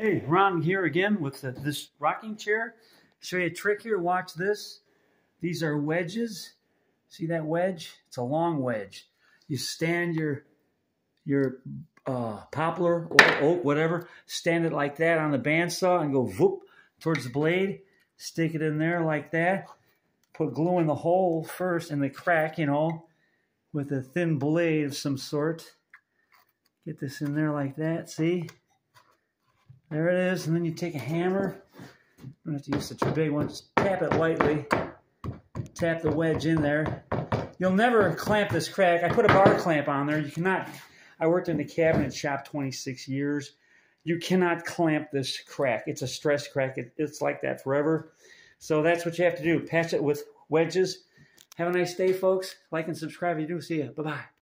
Hey, Ron here again with the, this rocking chair. Show you a trick here. Watch this. These are wedges. See that wedge? It's a long wedge. You stand your your uh, poplar or oak, whatever, stand it like that on the bandsaw and go whoop towards the blade. Stick it in there like that. Put glue in the hole first in the crack, you know, with a thin blade of some sort. Get this in there like that, see? There it is, and then you take a hammer. You don't have to use such a big one. Just tap it lightly. Tap the wedge in there. You'll never clamp this crack. I put a bar clamp on there. You cannot. I worked in the cabinet shop 26 years. You cannot clamp this crack. It's a stress crack. It, it's like that forever. So that's what you have to do. Patch it with wedges. Have a nice day, folks. Like and subscribe if you do. See ya. Bye-bye.